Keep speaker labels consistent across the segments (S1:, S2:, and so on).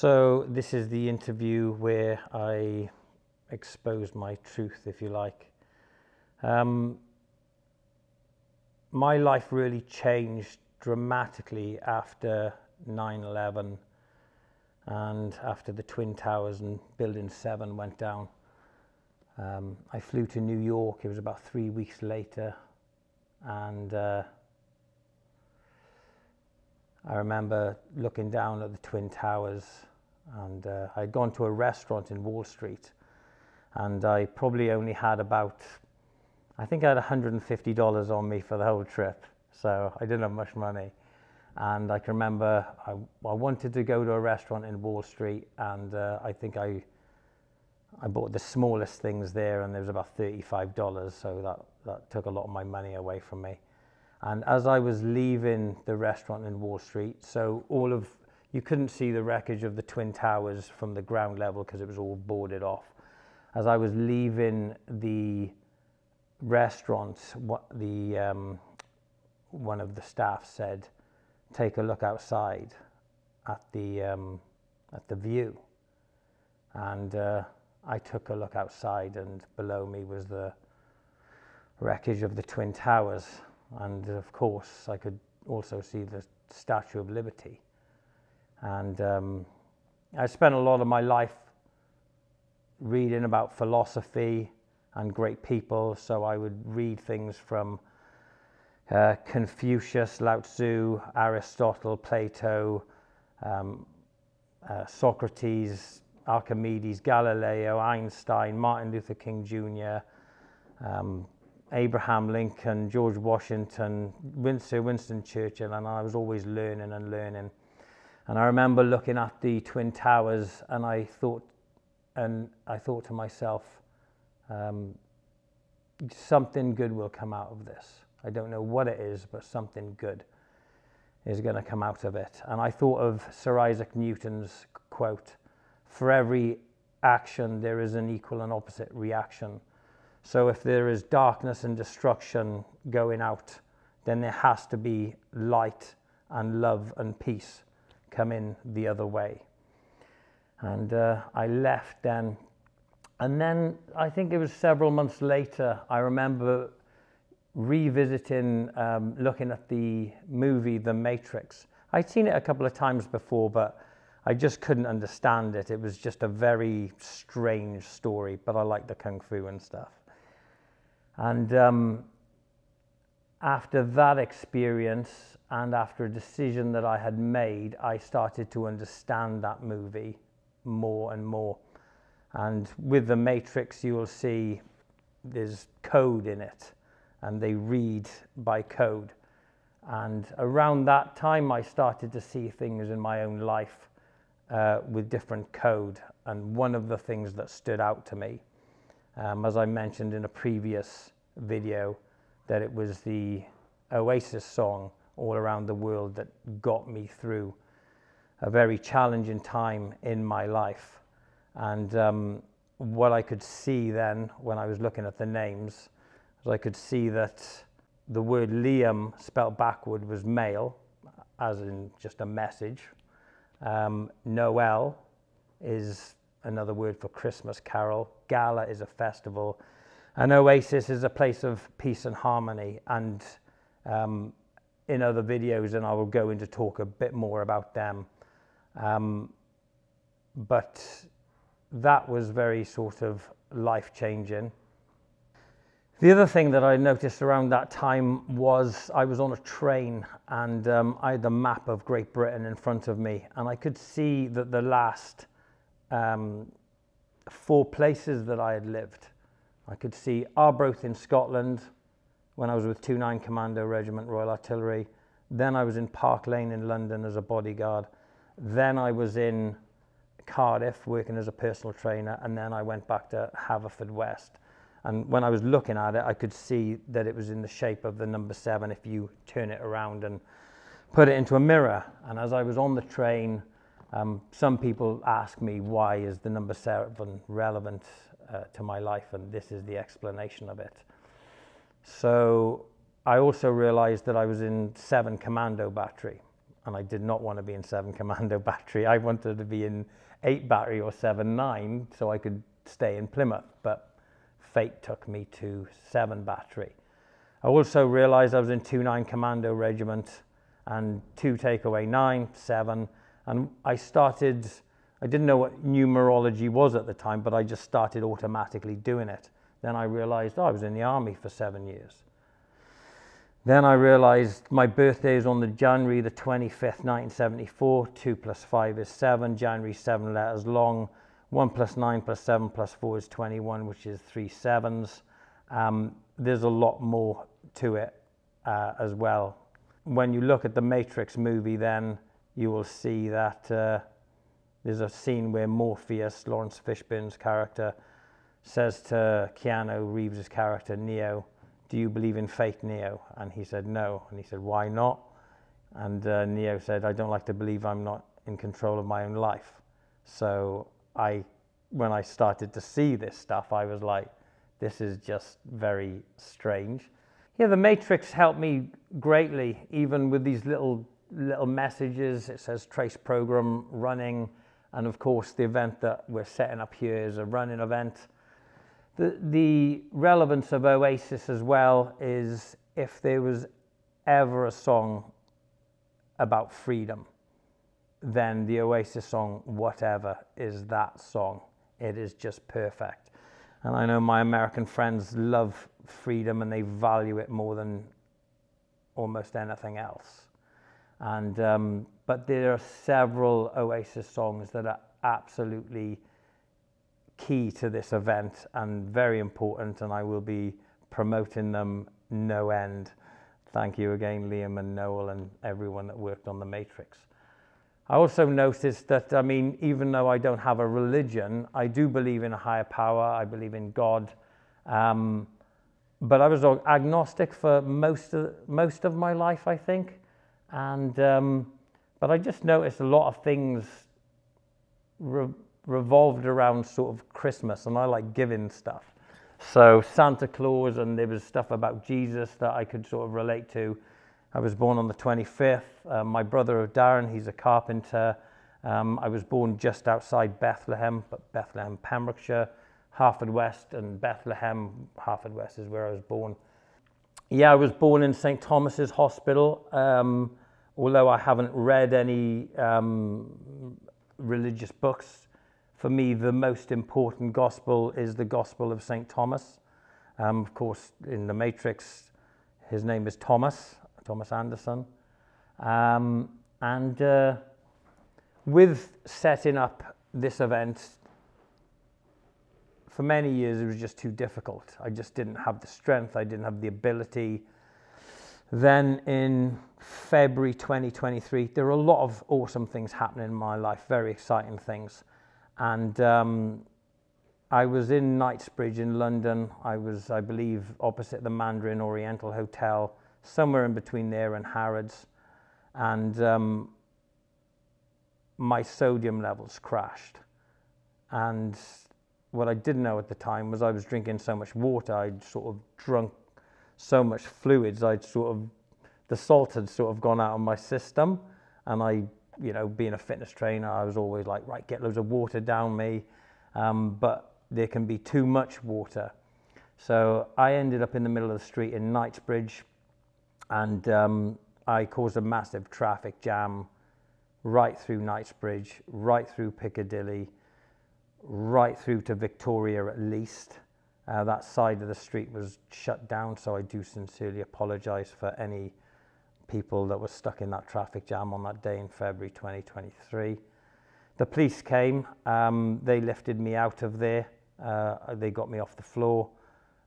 S1: So this is the interview where I exposed my truth, if you like. Um, my life really changed dramatically after 9-11 and after the Twin Towers and Building 7 went down. Um, I flew to New York, it was about three weeks later, and uh, I remember looking down at the Twin Towers and uh, I'd gone to a restaurant in Wall Street and I probably only had about, I think I had $150 on me for the whole trip. So I didn't have much money. And I can remember I, I wanted to go to a restaurant in Wall Street and uh, I think I, I bought the smallest things there and there was about $35. So that, that took a lot of my money away from me. And as I was leaving the restaurant in Wall Street, so all of, you couldn't see the wreckage of the Twin Towers from the ground level because it was all boarded off. As I was leaving the restaurant, what the, um, one of the staff said, take a look outside at the, um, at the view. And uh, I took a look outside and below me was the wreckage of the Twin Towers and of course I could also see the Statue of Liberty. And um, I spent a lot of my life reading about philosophy and great people, so I would read things from uh, Confucius, Lao Tzu, Aristotle, Plato, um, uh, Socrates, Archimedes, Galileo, Einstein, Martin Luther King Jr., um, Abraham Lincoln, George Washington, Winston, Winston Churchill, and I was always learning and learning. And I remember looking at the Twin Towers, and I thought, and I thought to myself, um, something good will come out of this. I don't know what it is, but something good is going to come out of it. And I thought of Sir Isaac Newton's quote: "For every action, there is an equal and opposite reaction." So if there is darkness and destruction going out, then there has to be light and love and peace coming the other way. And uh, I left then. And then I think it was several months later, I remember revisiting, um, looking at the movie The Matrix. I'd seen it a couple of times before, but I just couldn't understand it. It was just a very strange story, but I liked the kung fu and stuff. And um, after that experience and after a decision that I had made, I started to understand that movie more and more. And with the Matrix, you will see there's code in it, and they read by code. And around that time, I started to see things in my own life uh, with different code. And one of the things that stood out to me um, as I mentioned in a previous video, that it was the Oasis song all around the world that got me through a very challenging time in my life. And um, what I could see then when I was looking at the names was I could see that the word Liam spelt backward was mail, as in just a message. Um, Noel is another word for Christmas carol. Gala is a festival. And Oasis is a place of peace and harmony. And um, in other videos, and I will go into talk a bit more about them. Um, but that was very sort of life changing. The other thing that I noticed around that time was I was on a train and um, I had the map of Great Britain in front of me, and I could see that the last um, four places that I had lived. I could see Arbroath in Scotland when I was with 29 Commando Regiment Royal Artillery. Then I was in Park Lane in London as a bodyguard. Then I was in Cardiff working as a personal trainer. And then I went back to Haverfordwest. And when I was looking at it, I could see that it was in the shape of the number seven if you turn it around and put it into a mirror. And as I was on the train, um, some people ask me, why is the number seven relevant uh, to my life? And this is the explanation of it. So I also realized that I was in seven commando battery. and I did not want to be in 7 Commando battery. I wanted to be in 8 battery or 7 9 so I could stay in Plymouth, but fate took me to 7 battery. I also realized I was in 2 9 Commando Regiment and 2 Takeaway 9, 7, and I started, I didn't know what numerology was at the time, but I just started automatically doing it. Then I realized oh, I was in the army for seven years. Then I realized my birthday is on the January the 25th, 1974. 2 plus 5 is 7. January 7 letters long. 1 plus 9 plus 7 plus 4 is 21, which is three sevens. Um, there's a lot more to it uh, as well. When you look at the Matrix movie, then you will see that uh, there's a scene where Morpheus, Laurence Fishburne's character, says to Keanu Reeves' character, Neo, do you believe in fate, Neo? And he said, no. And he said, why not? And uh, Neo said, I don't like to believe I'm not in control of my own life. So I, when I started to see this stuff, I was like, this is just very strange. Yeah, the Matrix helped me greatly, even with these little little messages. It says trace program running, and of course the event that we're setting up here is a running event. The, the relevance of Oasis as well is if there was ever a song about freedom, then the Oasis song, Whatever, is that song. It is just perfect. And I know my American friends love freedom and they value it more than almost anything else. And, um, but there are several Oasis songs that are absolutely key to this event and very important, and I will be promoting them no end. Thank you again, Liam and Noel, and everyone that worked on The Matrix. I also noticed that, I mean, even though I don't have a religion, I do believe in a higher power, I believe in God. Um, but I was agnostic for most of, most of my life, I think. And, um, but I just noticed a lot of things re revolved around sort of Christmas, and I like giving stuff. So Santa Claus, and there was stuff about Jesus that I could sort of relate to. I was born on the 25th. Uh, my brother Darren, he's a carpenter. Um, I was born just outside Bethlehem, but Bethlehem, Pembrokeshire, Haverfordwest, and Bethlehem, Haverfordwest is where I was born. Yeah, I was born in St. Thomas's Hospital. Um, although I haven't read any um, religious books, for me, the most important gospel is the Gospel of St. Thomas. Um, of course, in the Matrix, his name is Thomas, Thomas Anderson. Um, and uh, with setting up this event, for many years it was just too difficult. I just didn't have the strength, I didn't have the ability. Then in February 2023, there were a lot of awesome things happening in my life, very exciting things. And um, I was in Knightsbridge in London. I was, I believe, opposite the Mandarin Oriental Hotel, somewhere in between there and Harrods. And um, my sodium levels crashed. And what I didn't know at the time was I was drinking so much water, I'd sort of drunk so much fluids, I'd sort of, the salt had sort of gone out of my system. And I you know, being a fitness trainer, I was always like, right, get loads of water down me. Um, but there can be too much water. So I ended up in the middle of the street in Knightsbridge and um, I caused a massive traffic jam right through Knightsbridge, right through Piccadilly, right through to Victoria at least. Uh, that side of the street was shut down, so I do sincerely apologize for any people that were stuck in that traffic jam on that day in February 2023. The police came, um, they lifted me out of there, uh, they got me off the floor,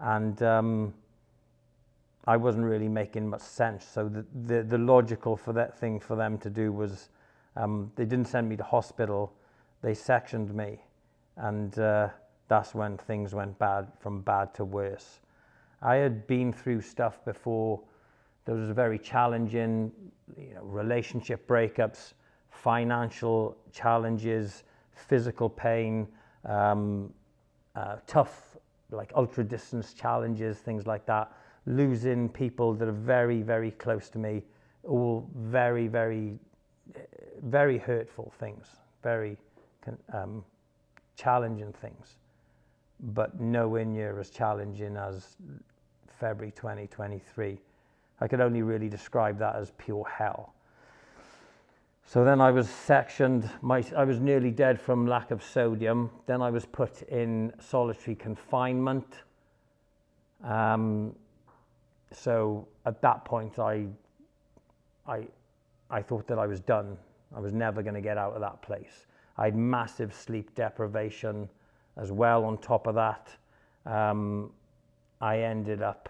S1: and um, I wasn't really making much sense. So the, the, the, logical for that thing for them to do was um, they didn't send me to hospital, they sectioned me, and uh, that's when things went bad, from bad to worse. I had been through stuff before those very challenging you know, relationship breakups, financial challenges, physical pain, um, uh, tough like ultra distance challenges, things like that. Losing people that are very, very close to me, all very, very very hurtful things, very um, challenging things, but nowhere near as challenging as February 2023. I could only really describe that as pure hell. So then I was sectioned, my, I was nearly dead from lack of sodium. Then I was put in solitary confinement. Um, so at that point, I, I, I thought that I was done. I was never going to get out of that place. I had massive sleep deprivation as well on top of that. Um, I ended up,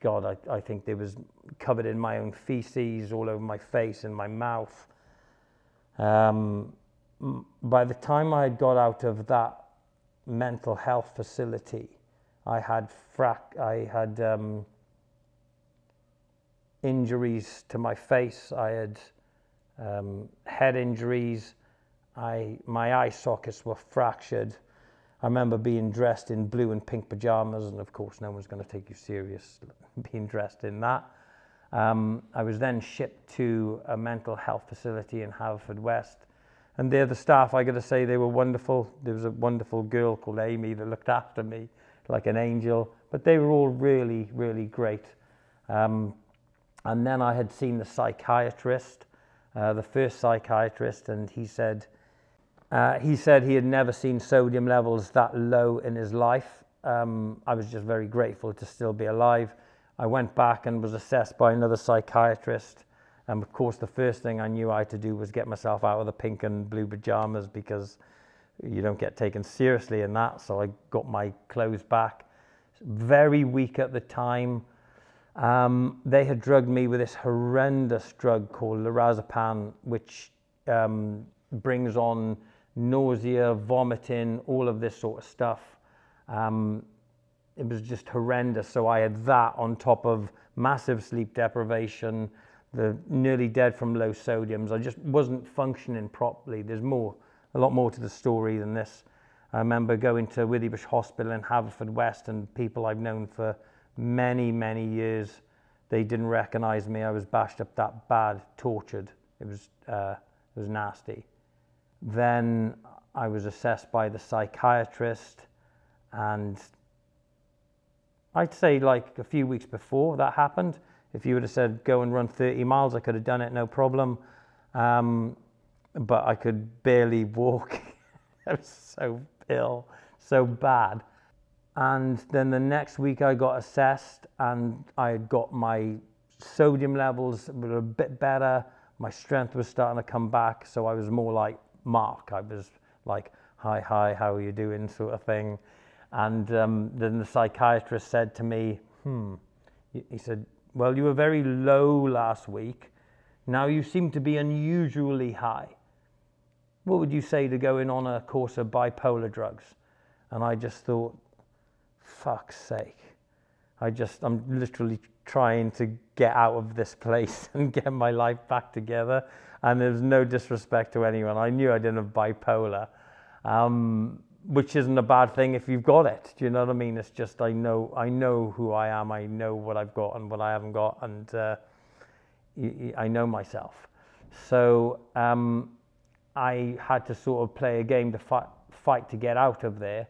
S1: God, I, I think there was covered in my own feces all over my face and my mouth. Um, by the time I got out of that mental health facility, I had frac- I had um, injuries to my face. I had um, head injuries. I, my eye sockets were fractured. I remember being dressed in blue and pink pajamas, and of course, no one's going to take you serious being dressed in that. Um, I was then shipped to a mental health facility in Haverfordwest. And there, the staff, I got to say, they were wonderful. There was a wonderful girl called Amy that looked after me like an angel. But they were all really, really great. Um, and then I had seen the psychiatrist, uh, the first psychiatrist, and he said, uh, he said he had never seen sodium levels that low in his life. Um, I was just very grateful to still be alive. I went back and was assessed by another psychiatrist. And of course, the first thing I knew I had to do was get myself out of the pink and blue pajamas because you don't get taken seriously in that. So I got my clothes back. Very weak at the time. Um, they had drugged me with this horrendous drug called lorazepam, which um, brings on nausea, vomiting, all of this sort of stuff. Um, it was just horrendous. So I had that on top of massive sleep deprivation, the nearly dead from low sodiums. I just wasn't functioning properly. There's more, a lot more to the story than this. I remember going to Withybush Hospital in Haverfordwest and people I've known for many, many years, they didn't recognize me. I was bashed up that bad, tortured. It was, uh, it was nasty. Then I was assessed by the psychiatrist and I'd say like a few weeks before that happened, if you would have said go and run 30 miles, I could have done it, no problem. Um, but I could barely walk. I was so ill, so bad. And then the next week I got assessed and I got my sodium levels were a bit better. My strength was starting to come back. So I was more like Mark. I was like, hi, hi, how are you doing sort of thing. And um, then the psychiatrist said to me, hmm, he said, well, you were very low last week. Now you seem to be unusually high. What would you say to going on a course of bipolar drugs? And I just thought, fuck's sake. I just, I'm literally trying to get out of this place and get my life back together. And there's no disrespect to anyone. I knew I didn't have bipolar. Um, which isn't a bad thing if you've got it. Do you know what I mean? It's just I know I know who I am. I know what I've got and what I haven't got, and uh, I know myself. So um, I had to sort of play a game to fight, fight to get out of there.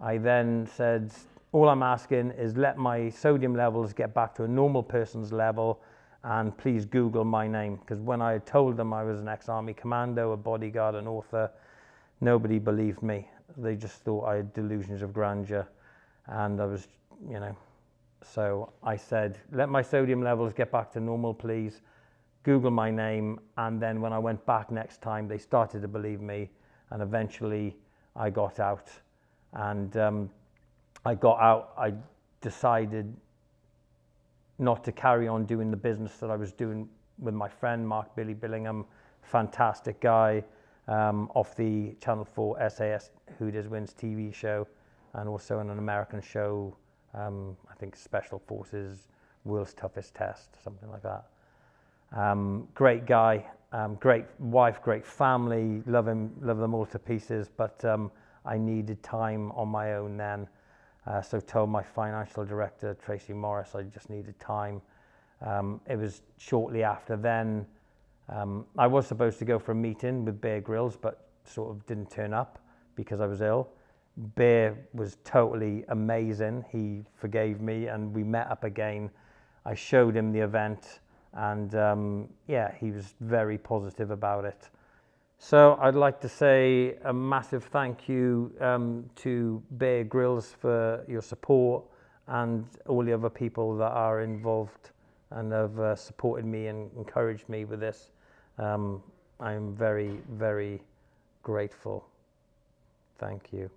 S1: I then said, all I'm asking is let my sodium levels get back to a normal person's level, and please Google my name because when I told them I was an ex-army commando, a bodyguard, an author, nobody believed me they just thought I had delusions of grandeur. And I was, you know, so I said, let my sodium levels get back to normal, please. Google my name. And then when I went back next time, they started to believe me. And eventually I got out. And um, I got out, I decided not to carry on doing the business that I was doing with my friend, Mark Billy Billingham, fantastic guy um, off the Channel 4 SAS Who Dares Wins TV show and also in an American show, um, I think Special Forces World's Toughest Test, something like that. Um, great guy, um, great wife, great family, love him, love them all to pieces, but um, I needed time on my own then. Uh, so told my financial director, Tracy Morris, I just needed time. Um, it was shortly after then Um, I was supposed to go for a meeting with Bear Grylls, but sort of didn't turn up because I was ill. Bear was totally amazing. He forgave me and we met up again. I showed him the event and um, yeah, he was very positive about it. So I'd like to say a massive thank you um, to Bear Grylls for your support and all the other people that are involved and have uh, supported me and encouraged me with this. Um, I'm very, very grateful. Thank you.